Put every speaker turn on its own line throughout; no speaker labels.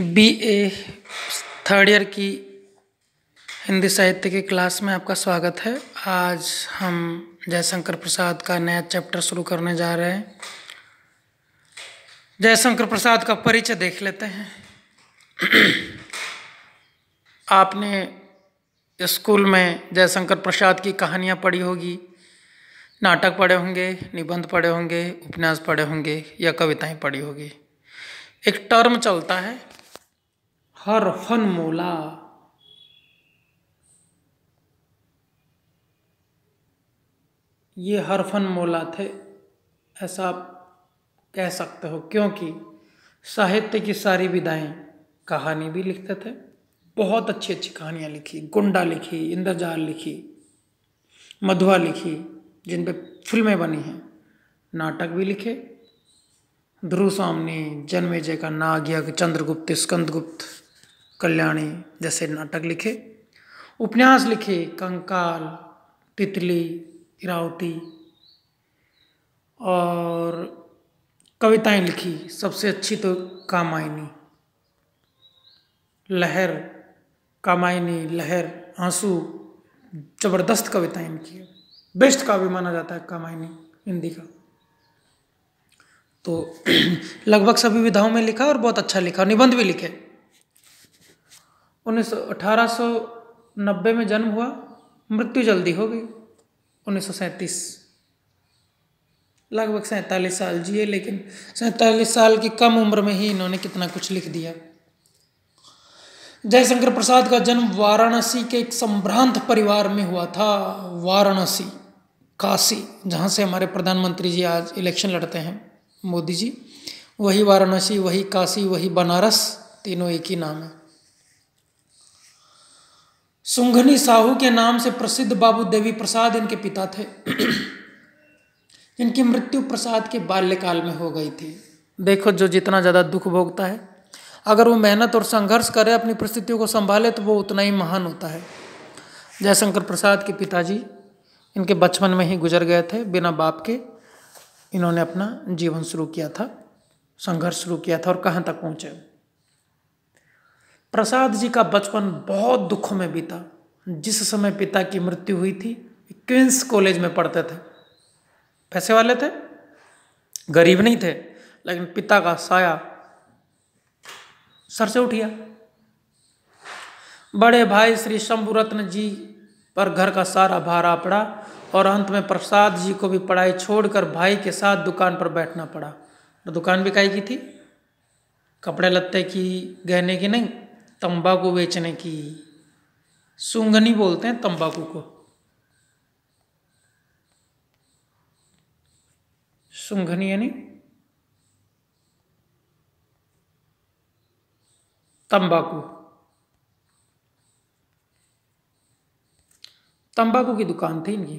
B ए third year की हिंदी साहित्य की क्लास में आपका स्वागत है। आज हम जयशंकर प्रसाद का नया चैप्टर शुरू करने जा रहे हैं। जयशंकर प्रसाद का परिचय देख लेते हैं। आपने स्कूल में जयशंकर प्रसाद की कहानियाँ पढ़ी होगी, नाटक पढ़े होंगे, निबंध पढ़े होंगे, उपन्यास पढ़े होंगे या कविताएँ पढ़ी होगी। एक टर्म चलता है हर फन मोला। ये हर फन मोला थे, ऐसा आप कह सकते हो, क्योंकि साहित्य की सारी विधाएँ कहानी भी लिखते थे, बहुत अच्छी अच्छी कहानियाँ लिखी, गुंडा लिखी, इंद्रजाल लिखी, मधुआ लिखी, जिन पे फ़िल्में बनी हैं, नाटक भी लिखे। ध्रुव स्वामी जन्मेजय का नाग यज्ञ, चंद्रगुप्त, स्कंदगुप्त कल्याणी जैसे नाटक लिखे, उपन्यास लिखे, कंकाल, तितली, इरावती, और कविताएँ लिखी, सबसे अच्छी तो कामायनी। लहर कामायनी, लहर, आँसू, ज़बरदस्त कविताएँ इनकी बेस्ट काव्य माना जाता है कामायनी, हिंदी का। तो लगभग सभी विधाओं में लिखा और बहुत अच्छा लिखा निबंध भी लिखे उन्नीस अठारह में जन्म हुआ, मृत्यु जल्दी हो गई, उन्नीस सौ सैंतीस। लगभग सैंतालीस साल जिए, लेकिन सैंतालीस साल की कम उम्र में ही इन्होंने कितना कुछ लिख दिया। जयशंकर प्रसाद का जन्म वाराणसी के एक संभ्रांत परिवार में हुआ था, वाराणसी, काशी, जहाँ से हमारे प्रधानमंत्री जी आज इलेक्शन लड़ते हैं। मोदी जी, वही वाराणसी, वही काशी, वही बनारस, तीनों एक ही नाम है। सुंघनी साहू के नाम से प्रसिद्ध बाबू देवी प्रसाद इनके पिता थे। इनकी मृत्यु प्रसाद के बाल्यकाल में हो गई थी। देखो, जो जितना ज़्यादा दुख भोगता है, अगर वो मेहनत और संघर्ष करे, अपनी परिस्थितियों को संभाले तो वो उतना ही महान होता है। जयशंकर प्रसाद के पिताजी इनके बचपन में ही गुजर गए थे। बिना बाप के इन्होंने अपना जीवन शुरू किया था, संघर्ष शुरू किया था और कहाँ तक पहुँचे। प्रसाद जी का बचपन बहुत दुखों में बीता। जिस समय पिता की मृत्यु हुई थी क्वींस कॉलेज में पढ़ते थे। पैसे वाले थे? गरीब नहीं थे, लेकिन पिता का साया सर से उठिया बड़े भाई श्री शंभुरत्न जी पर घर का सारा भार पड़ा और अंत में प्रसाद जी को भी पढ़ाई छोड़कर भाई के साथ दुकान पर बैठना पड़ा। दुकान भी काई की थी? कपड़े लत्ते की, गहने की नहीं तंबाकू बेचने की। सुंगनी बोलते हैं तंबाकू को। सुंघनी यानी तंबाकू। तंबाकू की दुकान थी इनकी।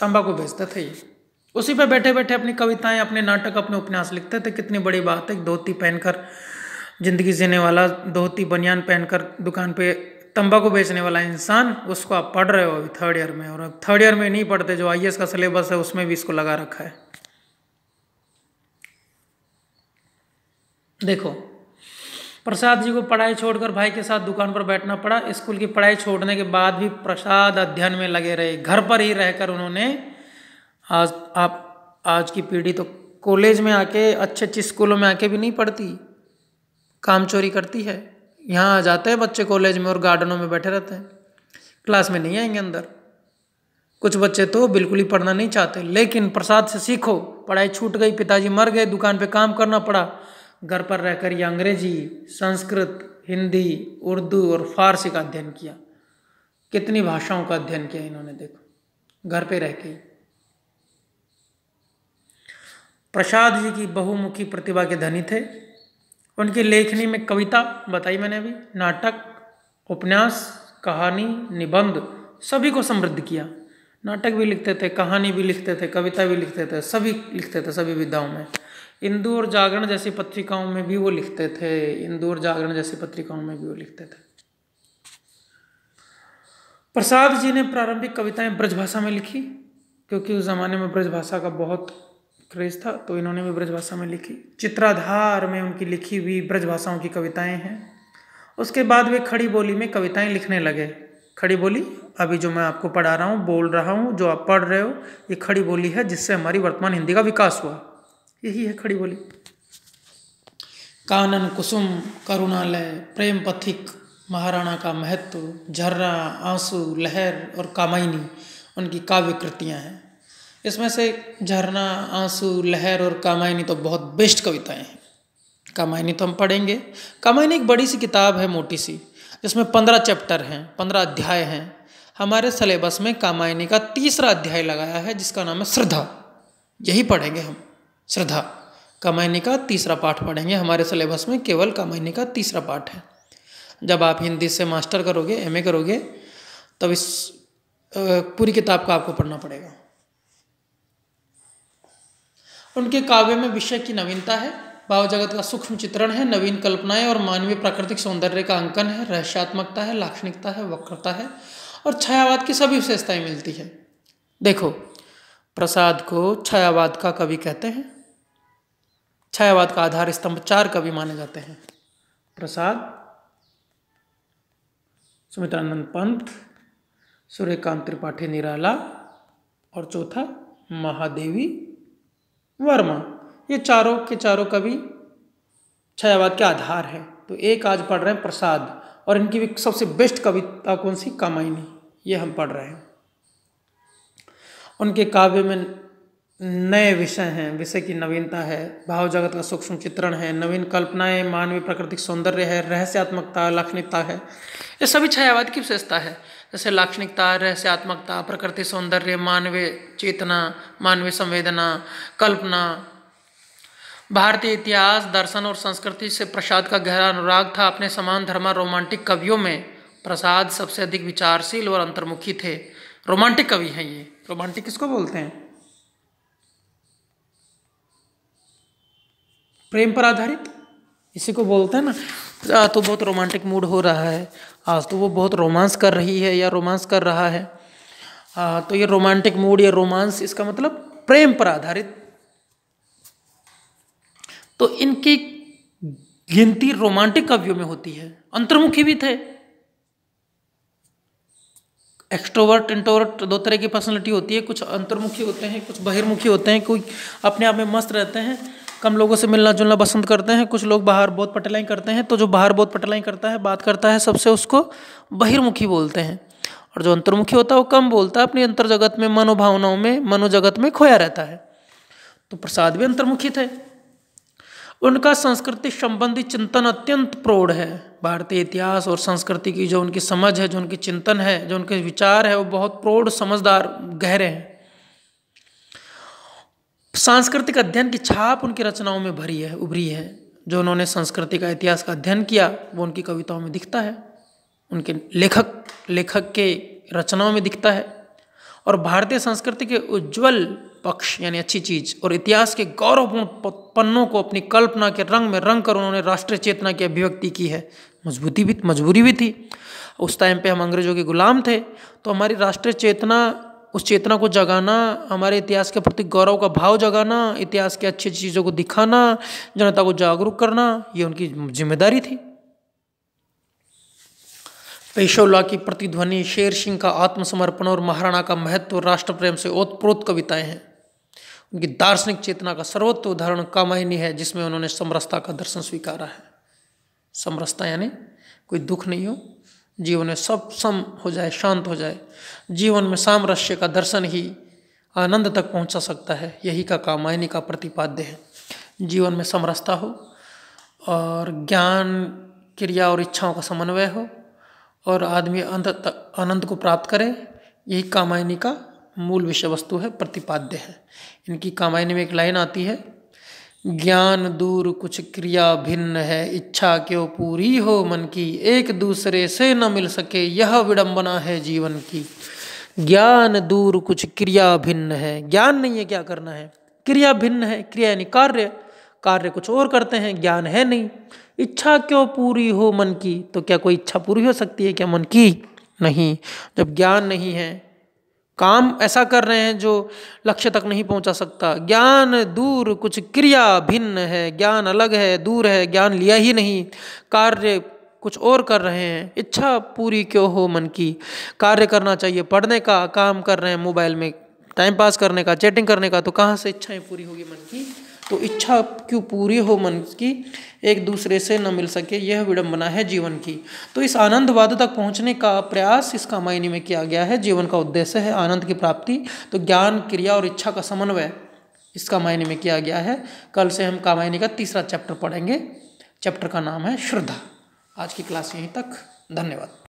तंबाकू बेचते थे ये। उसी पे बैठे बैठे अपनी कविताएँ, अपने नाटक, अपने उपन्यास लिखते थे। कितनी बड़ी बात है धोती पहनकर ज़िंदगी जीने वाला, धोती, बनियान पहनकर दुकान पे तंबाकू बेचने वाला इंसान, उसको आप पढ़ रहे हो अभी थर्ड ईयर में और अब थर्ड ईयर में नहीं पढ़ते, जो आई का सिलेबस है, उसमें भी इसको लगा रखा है। देखो, प्रसाद जी को पढ़ाई छोड़कर भाई के साथ दुकान पर बैठना पड़ा। स्कूल की पढ़ाई छोड़ने के बाद भी प्रसाद अध्ययन में लगे रहे। घर पर ही रहकर उन्होंने आज, आप, आज की पीढ़ी तो कॉलेज में आके अच्छे अच्छे स्कूलों में आके भी नहीं पढ़ती। काम चोरी करती है। यहाँ आ जाते हैं बच्चे कॉलेज में और गार्डनों में बैठे रहते हैं। क्लास में नहीं आएँगे अंदर। कुछ बच्चे तो बिल्कुल ही पढ़ना नहीं चाहते। लेकिन प्रसाद से सीखो। पढ़ाई छूट गई, पिताजी मर गए, दुकान पे काम करना पड़ा। घर पर रहकर ये अंग्रेज़ी, संस्कृत, हिंदी, उर्दू और फारसी का अध्ययन किया। कितनी भाषाओं का अध्ययन किया इन्होंने, देखो। घर पे रह के प्रसाद जी की बहुमुखी प्रतिभा के धनी थे। उनकी लेखनी में कविता बताई मैंने अभी, नाटक, उपन्यास, कहानी, निबंध, सभी को समृद्ध किया। नाटक भी लिखते थे, कहानी भी लिखते थे, कविता भी लिखते थे, सभी लिखते थे, सभी विधाओं में। इंदू और जागरण जैसी पत्रिकाओं में भी वो लिखते थे, इंदू और जागरण जैसी पत्रिकाओं में भी वो लिखते थे। प्रसाद जी ने प्रारंभिक कविताएँ ब्रजभाषा में लिखी, क्योंकि उस जमाने में ब्रजभाषा का बहुत क्रेज था तो इन्होंने भी ब्रजभाषा में लिखी। चित्राधार में उनकी लिखी हुई ब्रजभाषाओं की कविताएँ हैं। उसके बाद वे खड़ी बोली में कविताएँ लिखने लगे। खड़ी बोली, अभी जो मैं आपको पढ़ा रहा हूँ, बोल रहा हूँ, जो आप पढ़ रहे हो, ये खड़ी बोली है जिससे हमारी वर्तमान हिंदी का विकास हुआ। यही है खड़ी बोली। कानन कुसुम करुणालय, प्रेम पथिक, महाराणा का महत्व, झर्रा, आँसू, लहर और कामायनी, उनकी काव्य कृतियाँ हैं। इसमें से झरना, आँसू, लहर और कामायनी तो बहुत बेस्ट कविताएँ हैं। कामायनी तो हम पढ़ेंगे। कामायनी एक बड़ी सी किताब है, मोटी सी। जिसमें पंद्रह चैप्टर हैं, पंद्रह अध्याय हैं। हमारे सिलेबस में कामायनी का तीसरा अध्याय लगाया है, जिसका नाम है श्रद्धा। यही पढ़ेंगे हम, श्रद्धा। कामायनी का तीसरा पाठ पढ़ेंगे। हमारे सिलेबस में केवल कामायनी का तीसरा पाठ है। जब आप हिंदी से मास्टर करोगे एमए करोगे, तब इस पूरी किताब को आपको पढ़ना पड़ेगा। उनके काव्य में विषय की नवीनता है। भाव जगत का सूक्ष्म चित्रण है, नवीन कल्पनाएँ और मानवीय प्राकृतिक सौंदर्य का अंकन है, रहस्यात्मकता है, लाक्षणिकता है, वक्रता है और छायावाद की सभी विशेषताएँ मिलती है। देखो, प्रसाद को छायावाद का कवि कहते हैं। छायावाद का आधार स्तंभ चार कवि माने जाते हैं। प्रसाद, सुमित्रानंद पंत, सूर्यकांत त्रिपाठी निराला और चौथा महादेवी। वर्मा। ये चारों के चारों कवि छायावाद के आधार है। तो एक आज पढ़ रहे हैं प्रसाद, और इनकी भी सबसे बेस्ट कविता कौन सी? कामायनी। ये हम पढ़ रहे हैं। उनके काव्य में नए विषय हैं। विषय की नवीनता है, भाव जगत का सूक्ष्म चित्रण है, नवीन कल्पनाएँ, मानवीय प्राकृतिक सौंदर्य है, रहस्यात्मकता लाक्षणिकता है। ये सभी छायावाद की विशेषता है। जैसे लाक्षणिकता, रहस्यात्मकता, प्रकृति सौंदर्य, मानवीय चेतना, मानवीय संवेदना, कल्पना। भारतीय इतिहास, दर्शन और संस्कृति से प्रसाद का गहरा अनुराग था। अपने समान धर्मा, रोमांटिक कवियों में प्रसाद सबसे अधिक विचारशील और अंतर्मुखी थे। रोमांटिक कवि हैं ये। रोमांटिक किसको बोलते हैं? प्रेम पर आधारित? इसी को बोलते हैं ना। तो बहुत रोमांटिक मूड हो रहा है। आज तो वो बहुत रोमांस कर रही है या रोमांस कर रहा है। आ, तो ये रोमांटिक मूड या रोमांस इसका मतलब प्रेम पर आधारित। तो इनकी गिनती रोमांटिक कवियों में होती है। अंतर्मुखी भी थे। एक्सट्रोवर्ट इंट्रोवर्ट दो तरह की पर्सनैलिटी होती है। कुछ अंतर्मुखी होते हैं कुछ बहिर्मुखी होते हैं। कोई अपने आप में मस्त रहते हैं। कम लोगों से मिलना जुलना पसंद करते हैं, कुछ लोग बाहर बहुत पटलाई करते हैं तो जो बाहर बहुत पटलाई करता है, बात करता है, सबसे उसको बहिर्मुखी बोलते हैं। और जो अंतर्मुखी होता है, वो कम बोलता है, अपनी अंतर जगत में, मनोभावनाओं में, मनोजगत में खोया रहता है। तो प्रसाद भी अंतर्मुखी थे उनका संस्कृति संबंधी चिंतन अत्यंत प्रौढ़ है। भारतीय इतिहास और संस्कृति की जो उनकी समझ है, जो उनकी चिंतन है, जो उनके विचार है, वो बहुत प्रौढ़, समझदार, गहरे हैं। सांस्कृतिक अध्ययन की छाप उनकी रचनाओं में भरी है, उभरी है। जो उन्होंने संस्कृति का इतिहास का अध्ययन किया, वो उनकी कविताओं में दिखता है। उनके लेखक लेखक के रचनाओं में दिखता है। और भारतीय संस्कृति के उज्जवल पक्ष, यानी अच्छी चीज़, और इतिहास के गौरवपूर्ण पन्नों को अपनी कल्पना के रंग में रंग कर उन्होंने राष्ट्रीय चेतना की अभिव्यक्ति की है। मजबूती भी, मजबूरी भी थी। उस टाइम पे हम अंग्रेज़ों के गुलाम थे तो हमारी राष्ट्रीय चेतना उस चेतना को जगाना, हमारे इतिहास के प्रति गौरव का भाव जगाना, इतिहास के अच्छी चीज़ों को दिखाना, जनता को जागरूक करना, ये उनकी ज़िम्मेदारी थी। पेशोला की प्रतिध्वनि, शेर सिंह का आत्मसमर्पण और महाराणा का महत्व राष्ट्र प्रेम से ओतप्रोत कविताएँ हैं। उनकी दार्शनिक चेतना का सर्वोत्त उदाहरण कामायनी है, जिसमें उन्होंने समरसता का दर्शन स्वीकारा है। समरसता यानी कोई दुख नहीं हो जीवन में सब सम हो जाए, शांत हो जाए। जीवन में सामरस्य का दर्शन ही आनंद तक पहुँचा सकता है। यही का कामायनी का प्रतिपाद्य है। जीवन में समरसता हो और ज्ञान, क्रिया और इच्छाओं का समन्वय हो और आदमी अंत तक आनंद को प्राप्त करे, यही कामायनी का मूल विषय वस्तु है, प्रतिपाद्य है। इनकी कामायनी में एक लाइन आती है ज्ञान दूर कुछ क्रिया भिन्न है, इच्छा क्यों पूरी हो मन की? एक दूसरे से न मिल सके, यह विडंबना है जीवन की। ज्ञान दूर कुछ क्रिया भिन्न है। ज्ञान नहीं है, क्या करना है? क्रिया भिन्न है, क्रिया यानी कार्य। कार्य कुछ और करते हैं, ज्ञान है नहीं। इच्छा क्यों पूरी हो मन की? तो क्या कोई इच्छा पूरी हो सकती है, क्या मन की? नहीं। जब ज्ञान नहीं है काम ऐसा कर रहे हैं जो लक्ष्य तक नहीं पहुँचा सकता। ज्ञान दूर कुछ क्रिया भिन्न है, ज्ञान अलग है, दूर है, ज्ञान लिया ही नहीं। कार्य कुछ और कर रहे हैं। इच्छा पूरी क्यों हो मन की? कार्य करना चाहिए, पढ़ने का, काम कर रहे हैं मोबाइल में, टाइम पास करने का, चैटिंग करने का तो कहाँ से इच्छाएँ पूरी होगी मन की? तो इच्छा क्यों पूरी हो मन की, एक दूसरे से न मिल सके, यह विडंबना है जीवन की। तो इस आनंदवाद तक पहुँचने का प्रयास इस कामायनी में किया गया है। जीवन का उद्देश्य है आनंद की प्राप्ति तो ज्ञान, क्रिया और इच्छा का समन्वय इस कामायनी में किया गया है। कल से हम कामायनी का तीसरा चैप्टर पढ़ेंगे। चैप्टर का नाम है श्रद्धा। आज की क्लास यहीं तक। धन्यवाद।